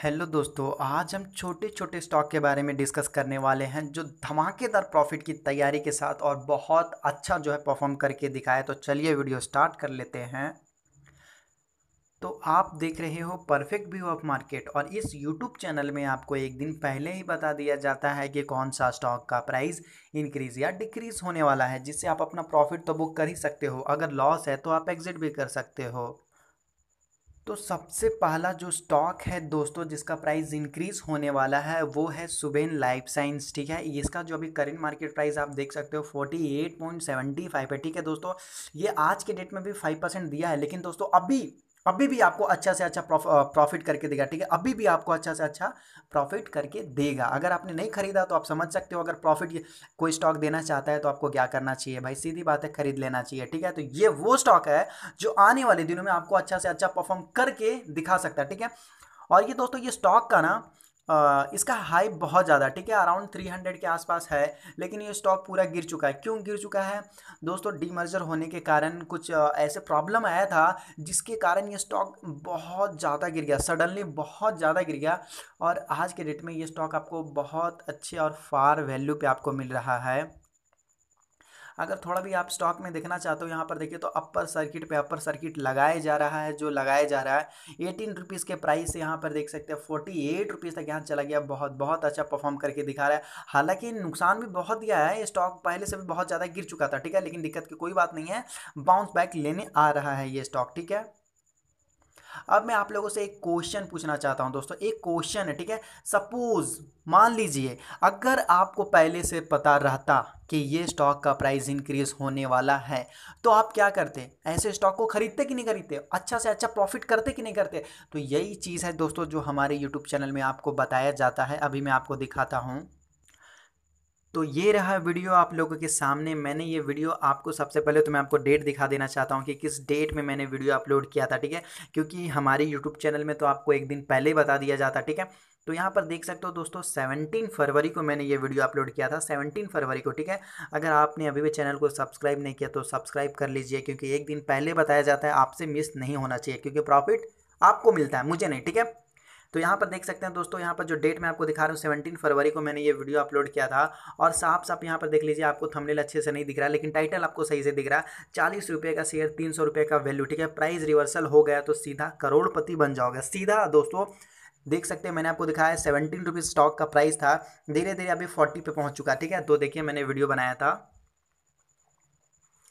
Hello दोस्तों, आज हम छोटे छोटे स्टॉक के बारे में डिस्कस करने वाले हैं जो धमाकेदार प्रॉफिट की तैयारी के साथ और बहुत अच्छा जो है परफॉर्म करके दिखाए तो चलिए वीडियो स्टार्ट कर लेते हैं। तो आप देख रहे हो परफेक्ट व्यू ऑफ़ मार्केट और इस यूट्यूब चैनल में आपको एक दिन पहले ही बता दिया जाता है कि कौन सा स्टॉक का प्राइस इंक्रीज या डिक्रीज होने वाला है, जिससे आप अपना प्रॉफिट तो बुक कर ही सकते हो। अगर लॉस है तो आप एग्जिट भी कर सकते हो। तो सबसे पहला जो स्टॉक है दोस्तों, जिसका प्राइस इंक्रीज होने वाला है, वो है सुबेन लाइफ साइंस ठीक है? इसका जो अभी करेंट मार्केट प्राइस आप देख सकते हो forty eight point seventy five है, ठीक है दोस्तों? ये आज के डेट में भी फाइव परसेंट दिया है, लेकिन दोस्तों, अभी अभी भी आपको अच्छा से अच्छा प्रॉफिट करके देगा, ठीक है? अभी भी आपको अच्छा से अच्छा प्रॉफिट करके देगा। अगर आपने नहीं खरीदा तो आप समझ सकते हो, अगर प्रॉफिट कोई स्टॉक देना चाहता है तो आपको क्या करना चाहिए भाई? सीधी बात है, खरीद लेना चाहिए, ठीक है? तो ये वो स्टॉक है जो आने वाले दिनों में आपको अच्छा से अच्छा परफॉर्म करके दिखा सकता है, ठीक है? और ये दोस्तों, ये स्टॉक का ना इसका हाई बहुत ज़्यादा ठीक है? अराउंड थ्री हंड्रेड के आसपास है, लेकिन ये स्टॉक पूरा गिर चुका है। क्यों गिर चुका है? दोस्तों डीमर्जर होने के कारण कुछ ऐसे प्रॉब्लम आया था, जिसके कारण ये स्टॉक बहुत ज़्यादा गिर गया सडनली बहुत ज़्यादा गिर गया, और आज के डेट में ये स्टॉक आपको बहुत अच्छे और फार वैल्यू पर आपको मिल रहा है। अगर थोड़ा भी आप स्टॉक में देखना चाहते हो यहाँ पर देखिए तो अपर सर्किट पे अपर सर्किट लगाया जा रहा है, जो लगाया जा रहा है, एटीन रुपीज़ के प्राइस यहाँ पर देख सकते हैं, फोर्टी एट रुपीज़ तक यहाँ चला गया, बहुत बहुत अच्छा परफॉर्म करके दिखा रहा है। हालाँकि नुकसान भी बहुत दिया है स्टॉक पहले से भी बहुत ज़्यादा गिर चुका था, ठीक है, लेकिन दिक्कत की कोई बात नहीं है, बाउंस बैक लेने आ रहा है ये स्टॉक, ठीक है। अब मैं आप लोगों से एक क्वेश्चन पूछना चाहता हूँ दोस्तों। एक क्वेश्चन है, ठीक है? सपोज़ मान लीजिए, अगर आपको पहले से पता रहता कि ये स्टॉक का प्राइस इंक्रीज होने वाला है तो आप क्या करते? ऐसे स्टॉक को खरीदते कि नहीं खरीदते? अच्छा से अच्छा प्रॉफिट करते कि नहीं करते? तो यही चीज़ है दोस्तों, जो हमारे यूट्यूब चैनल में आपको बताया जाता है। अभी मैं आपको दिखाता हूँ। तो ये रहा वीडियो आप लोगों के सामने। मैंने ये वीडियो आपको सबसे पहले तो मैं आपको डेट दिखा देना चाहता हूँ कि किस डेट में मैंने वीडियो अपलोड किया था, ठीक है? क्योंकि हमारे यूट्यूब चैनल में तो आपको एक दिन पहले ही बता दिया जाता, ठीक है? तो यहाँ पर देख सकते हो दोस्तों, सेवनटीन फरवरी को मैंने ये वीडियो अपलोड किया था, सेवनटीन फरवरी को, ठीक है? अगर आपने अभी भी चैनल को सब्सक्राइब नहीं किया तो सब्सक्राइब कर लीजिए, क्योंकि एक दिन पहले बताया जाता है, आपसे मिस नहीं होना चाहिए, क्योंकि प्रॉफिट आपको मिलता है, मुझे नहीं, ठीक है? तो यहाँ पर देख सकते हैं दोस्तों, यहाँ पर जो डेट मैं आपको दिखा रहा हूँ सेवनटीन फरवरी को मैंने ये वीडियो अपलोड किया था और साफ़ साफ़ यहाँ पर देख लीजिए आपको थंबनेल अच्छे से नहीं दिख रहा, लेकिन टाइटल आपको सही से दिख रहा है। चालीस रुपये का शेयर तीन सौ रुपये का वैल्यू ठीक है? प्राइस रिवर्सल हो गया तो सीधा करोड़पति बन जाओगे। सीधा दोस्तों, देख सकते हैं मैंने आपको दिखाया सेवनटीन रुपीज़ स्टॉक का प्राइस था धीरे धीरे अभी फोर्टी पे पहुँच चुका, ठीक है? तो देखिए मैंने वीडियो बनाया था।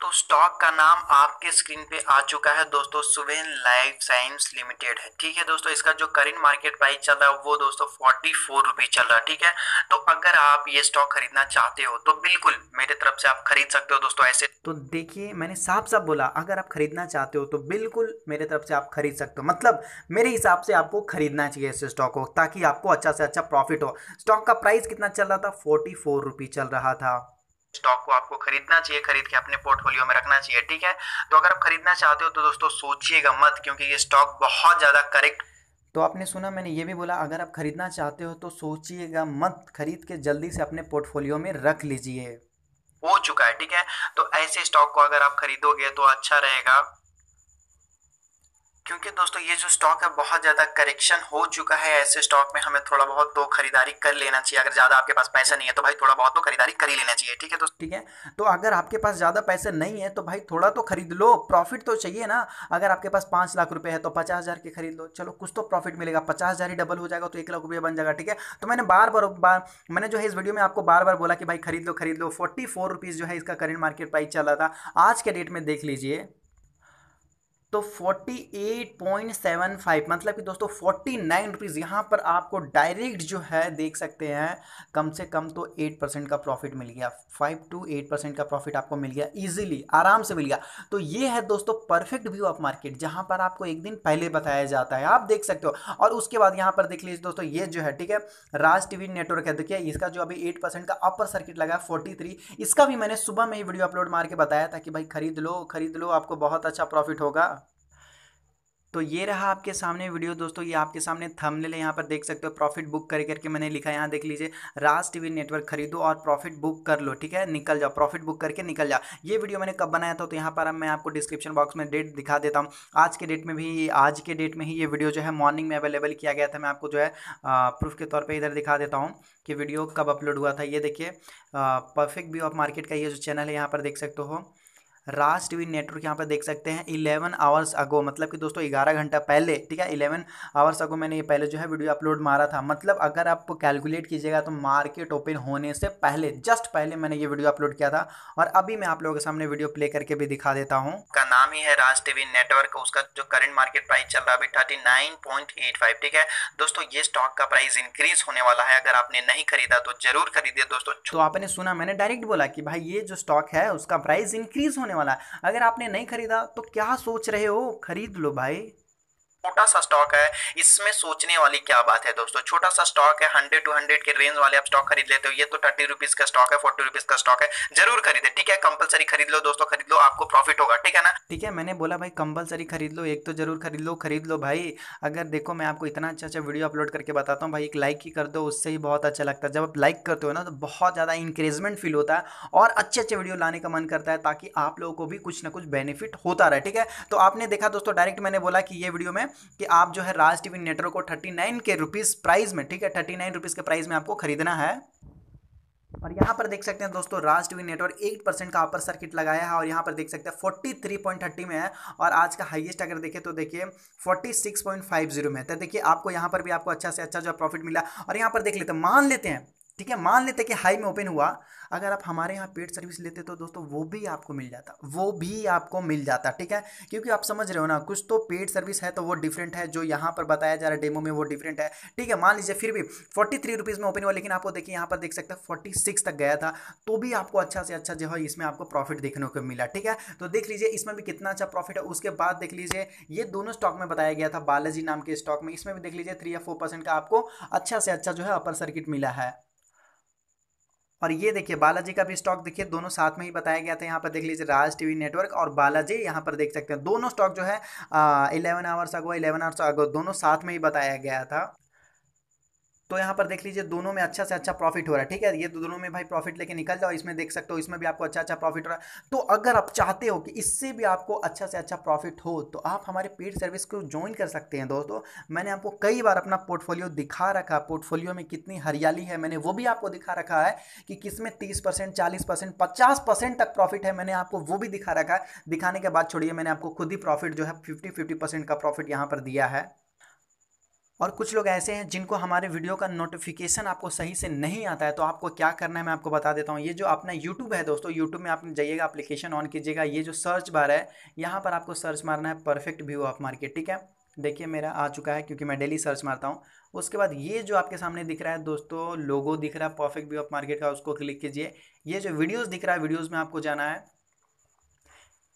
तो स्टॉक का नाम आपके स्क्रीन पे आ चुका है। दोस्तों सुवेन लाइफ साइंस लिमिटेड है। ठीक है दोस्तों, इसका जो करेंट मार्केट प्राइस चल रहा है, वो दोस्तों फोर्टी फोर रुपीज़ चल रहा है। ठीक है? तो अगर आप ये स्टॉक खरीदना चाहते हो तो बिल्कुल मेरे तरफ़ से आप खरीद सकते हो दोस्तों ऐसे। तो देखिए, मैंने साफ़ साफ़ बोला, अगर आप खरीदना चाहते हो तो बिल्कुल मेरे तरफ़ से आप खरीद सकते हो। मतलब मेरे हिसाब से आपको खरीदना चाहिए इस स्टॉक को, ताकि आपको अच्छा से अच्छा प्रॉफिट हो। स्टॉक का प्राइस कितना चल रहा था? फोर्टी फोर चल रहा था। स्टॉक को आपको खरीदना चाहिए खरीद के अपने पोर्टफोलियो में रखना चाहिए ठीक है? तो अगर आप खरीदना चाहते हो तो दोस्तों सोचिएगा मत क्योंकि ये स्टॉक बहुत ज़्यादा करेक्ट तो आपने सुना मैंने ये भी बोला अगर आप खरीदना चाहते हो तो सोचिएगा मत खरीद के जल्दी से अपने पोर्टफोलियो में रख लीजिए। हो चुका है ठीक है? तो ऐसे स्टॉक को अगर आप खरीदोगे तो अच्छा रहेगा। क्योंकि दोस्तों, ये जो स्टॉक है, बहुत ज़्यादा करेक्शन हो चुका है। ऐसे स्टॉक में हमें थोड़ा बहुत तो खरीदारी कर लेना चाहिए। अगर ज़्यादा आपके पास पैसा नहीं है तो भाई थोड़ा बहुत तो खरीदारी कर ही लेना चाहिए, ठीक है दोस्तों? ठीक है? तो अगर आपके पास ज़्यादा पैसे नहीं है तो भाई थोड़ा तो खरीद लो। प्रॉफिट तो चाहिए ना। अगर आपके पास पाँच लाख रुपये है तो पचास हज़ार के खरीद लो। चलो, कुछ तो प्रॉफिट मिलेगा। पचास हज़ार ही डबल हो जाएगा तो एक लाख रुपये बन जाएगा, ठीक है? तो मैंने बार बार बार, मैंने जो है इस वीडियो में आपको बार बार बोला कि भाई खरीद लो खरीद लो। फोर्टी फोर रुपीज़ जो है इसका करेंट मार्केट प्राइस चल रहा था। आज के डेट में देख लीजिए। तो 48.75 मतलब कि दोस्तों 49 रुपीज़ यहाँ पर आपको डायरेक्ट जो है देख सकते हैं, कम से कम तो 8 परसेंट का प्रॉफिट मिल गया 5 टू 8 परसेंट का प्रॉफिट आपको मिल गया इजीली आराम से मिल गया। तो ये है दोस्तों परफेक्ट व्यू ऑफ़ मार्केट जहाँ पर आपको एक दिन पहले बताया जाता है, आप देख सकते हो। और उसके बाद यहाँ पर देख लीजिए दोस्तों, ये जो है, ठीक है, राज टीवी नेटवर्क है, देखिए, इसका जो अभी एट का अपर सर्किट लगा है फोर्टी इसका भी मैंने सुबह में ही वीडियो अपलोड मार के बताया था कि भाई खरीद लो खरीद लो, आपको बहुत अच्छा प्रॉफिट होगा। तो ये रहा आपके सामने वीडियो दोस्तों, ये आपके सामने थंबनेल है। यहाँ पर देख सकते हो प्रॉफिट बुक कर करके मैंने लिखा यहाँ देख लीजिए राज टीवी नेटवर्क खरीदो और प्रॉफिट बुक कर लो, ठीक है? निकल जाओ प्रॉफिट बुक करके निकल जाओ। ये वीडियो मैंने कब बनाया था तो यहाँ पर अब मैं आपको डिस्क्रिप्शन बॉक्स में डेट दिखा देता हूँ। आज के डेट में भी, आज के डेट में ही ये वीडियो जो है मॉर्निंग में अवेलेबल किया गया था। मैं आपको जो है प्रूफ के तौर पर इधर दिखा देता हूँ कि वीडियो कब अपलोड हुआ था। ये देखिए परफेक्ट व्यू ऑफ़ मार्केट का ये जो चैनल है, यहाँ पर देख सकते हो। राज टीवी नेटवर्क यहाँ पर देख सकते हैं इलेवन आवर्स अगो मतलब कि दोस्तों ग्यारह घंटा पहले ठीक है? इलेवन आवर्स अगो मैंने ये पहले जो है वीडियो अपलोड मारा था। मतलब अगर आप कैलकुलेट कीजिएगा तो मार्केट ओपन होने से पहले जस्ट पहले मैंने ये वीडियो अपलोड किया था और अभी मैं आप लोगों के सामने वीडियो प्ले करके भी दिखा देता हूँ। का नाम ही है राज टीवी नेटवर्क। उसका जो करंट मार्केट प्राइस चल रहा है अभी thirty nine point eight five ठीक है? दोस्तों ये स्टॉक का प्राइस इंक्रीज होने वाला है। अगर आपने नहीं खरीदा तो ज़रूर खरीदिए दोस्तों। तो आपने सुना मैंने डायरेक्ट बोला कि भाई ये जो स्टॉक है उसका प्राइस इंक्रीज होने वाला है। अगर आपने नहीं खरीदा तो क्या सोच रहे हो? खरीद लो भाई। छोटा सा स्टॉक है, इसमें सोचने वाली क्या बात है दोस्तों? छोटा सा स्टॉक है हंड्रेड टू हंड्रेड के रेंज वाले आप स्टॉक खरीद लेते हो, ये तो थर्टी रुपीज़ का स्टॉक है फोर्टी रुपीज़ का स्टॉक है, ज़रूर खरीदे, ठीक है? कंपलसरी खरीद लो दोस्तों, खरीद लो, आपको प्रॉफिट होगा, ठीक है ना? ठीक है, मैंने बोला भाई कंपलसरी खरीद लो, एक तो ज़रूर खरीद लो खरीद लो भाई। अगर देखो, मैं आपको इतना अच्छा अच्छा वीडियो अपलोड करके बताता हूँ, भाई एक लाइक ही कर दो, उससे ही बहुत अच्छा लगता है। जब आप लाइक करते हो ना तो बहुत ज़्यादा इंक्रेजमेंट फील होता है और अच्छे अच्छे वीडियो लाने का मन करता है, ताकि आप लोगों को भी कुछ ना कुछ बेनिफिट होता रहे, ठीक है? तो आपने देखा दोस्तों डायरेक्ट मैंने बोला कि ये वीडियो में कि आप जो है राज टीवी नेटवर्क को थर्टी नाइन के रुपीज़ प्राइस में, ठीक है, थर्टी नाइन रुपीज़ के प्राइस में आपको खरीदना है। और यहाँ पर देख सकते हैं दोस्तों, Raj TV network eight percent का अपर सर्किट लगाया है और यहाँ पर देख सकते हैं फोर्टी थ्री पॉइंट थर्टी में है और आज का हाईएस्ट अगर देखें तो देखिए forty six point five zero में तो देखिए, आपको यहाँ पर भी आपको अच्छा से अच्छा जो प्रॉफिट मिला। और यहाँ पर देख लेते हैं, मान लेते हैं ठीक है, मान लेते कि हाई में ओपन हुआ, अगर आप हमारे यहाँ पेड सर्विस लेते तो दोस्तों वो भी आपको मिल जाता, वो भी आपको मिल जाता, ठीक है? क्योंकि आप समझ रहे हो ना, कुछ तो पेड सर्विस है तो वो डिफरेंट है, जो यहाँ पर बताया जा रहा है डेमो में वो डिफरेंट है, ठीक है? मान लीजिए फिर भी फोर्टी थ्री रुपीज़ में ओपन हुआ, लेकिन आपको देखिए, यहाँ पर देख सकते हैं फोर्टी सिक्स तक गया था तो भी आपको अच्छा से अच्छा जो है इसमें आपको प्रॉफिट देखने को मिला, ठीक है? तो देख लीजिए इसमें भी कितना अच्छा प्रॉफिट है, उसके बाद देख लीजिए, ये दोनों स्टॉक में बताया गया था, बालाजी नाम के स्टॉक में, इसमें भी देख लीजिए थ्री या फोर परसेंट का आपको अच्छा से अच्छा जो है अपर सर्किट मिला है। और ये देखिए, बालाजी का भी स्टॉक देखिए, दोनों साथ में ही बताया गया था। यहाँ पर देख लीजिए, राज टीवी नेटवर्क और बालाजी यहाँ पर देख सकते हैं। दोनों स्टॉक जो है eleven hours ago eleven hours ago दोनों साथ में ही बताया गया था। तो यहाँ पर देख लीजिए, दोनों में अच्छा से अच्छा प्रॉफिट हो रहा है, ठीक है? ये दोनों में भाई प्रॉफिट लेके निकल जाओ, इसमें देख सकते हो, इसमें भी आपको अच्छा अच्छा प्रॉफिट हो रहा है। तो अगर आप चाहते हो कि इससे भी आपको अच्छा से अच्छा प्रॉफिट हो तो आप हमारे पेड सर्विस को ज्वाइन कर सकते हैं दोस्तों। मैंने आपको कई बार अपना पोर्टफोलियो दिखा रखा पोर्टफोलियो में कितनी हरियाली है, मैंने वो भी आपको दिखा रखा है कि किसमें तीस परसेंट, चालीस परसेंट, पचास परसेंट तक प्रॉफिट है, मैंने आपको वो भी दिखा रखा है। दिखाने के बाद छोड़िए, मैंने आपको खुद ही प्रॉफिट जो है फिफ्टी फिफ्टी परसेंट का प्रॉफिट यहाँ पर दिया है। और कुछ लोग ऐसे हैं जिनको हमारे वीडियो का नोटिफिकेशन आपको सही से नहीं आता है तो आपको क्या करना है मैं आपको बता देता हूँ। ये जो अपना यूट्यूब है दोस्तों यूट्यूब में आप जाइएगा एप्लीकेशन ऑन कीजिएगा। ये जो सर्च बार है, यहाँ पर आपको सर्च मारना है परफेक्ट व्यू ऑफ़ मार्केट ठीक है? देखिए मेरा आ चुका है क्योंकि मैं डेली सर्च मारता हूँ। उसके बाद ये जो आपके सामने दिख रहा है दोस्तों लोगो दिख रहा है परफेक्ट व्यू ऑफ़ मार्केट का, उसको क्लिक कीजिए। ये जो वीडियोज़ दिख रहा है वीडियोज़ में आपको जाना है।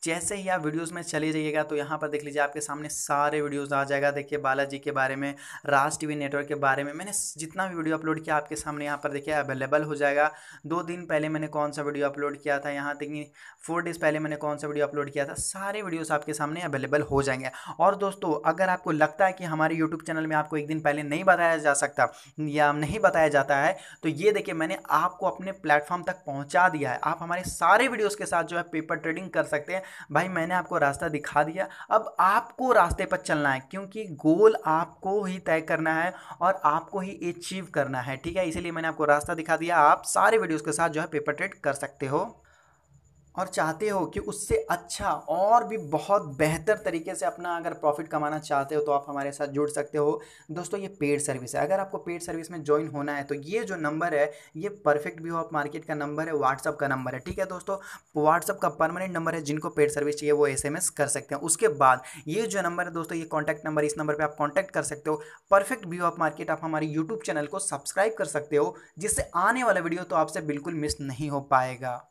जैसे ही आप वीडियोस में चले जाइएगा तो यहाँ पर देख लीजिए आपके सामने सारे वीडियोस आ जाएगा। देखिए, बालाजी के बारे में, राज टीवी नेटवर्क के बारे में, मैंने जितना भी वीडियो अपलोड किया आपके सामने यहाँ पर देखिए अवेलेबल हो जाएगा। दो दिन पहले मैंने कौन सा वीडियो अपलोड किया था, यहाँ तक फोर डेज़ पहले मैंने कौन सा वीडियो अपलोड किया था, सारे वीडियोज़ आपके सामने अवेलेबल हो जाएँगे। और दोस्तों, अगर आपको लगता है कि हमारे यूट्यूब चैनल में आपको एक दिन पहले नहीं बताया जा सकता, या नहीं बताया जाता है तो ये देखिए, मैंने आपको अपने प्लेटफॉर्म तक पहुँचा दिया है। आप हमारे सारे वीडियोज़ के साथ जो है पेपर ट्रेडिंग कर सकते हैं। भाई मैंने आपको रास्ता दिखा दिया। अब आपको रास्ते पर चलना है, क्योंकि गोल आपको ही तय करना है और आपको ही अचीव करना है, ठीक है? इसीलिए मैंने आपको रास्ता दिखा दिया। आप सारे वीडियोज़ के साथ जो है पेपर ट्रेड कर सकते हो। और चाहते हो कि उससे अच्छा और भी बहुत बेहतर तरीके से अपना अगर प्रॉफिट कमाना चाहते हो तो आप हमारे साथ जुड़ सकते हो। दोस्तों, ये पेड सर्विस है। अगर आपको पेड सर्विस में ज्वाइन होना है तो ये जो नंबर है, ये परफेक्ट व्यू ऑफ़ मार्केट का नंबर है व्हाट्सअप का नंबर है, ठीक है दोस्तों? व्हाट्सअप का परमानेंट नंबर है, जिनको पेड सर्विस चाहिए, वो एसएमएस कर सकते हैं। उसके बाद ये जो नंबर है दोस्तों, ये कॉन्टैक्ट नंबर इस नंबर पर आप कॉन्टैक्ट कर सकते हो। परफेक्ट व्यू ऑफ़ मार्केट आप हमारे यूट्यूब चैनल को सब्सक्राइब कर सकते हो, जिससे आने वाला वीडियो तो आपसे बिल्कुल मिस नहीं हो पाएगा।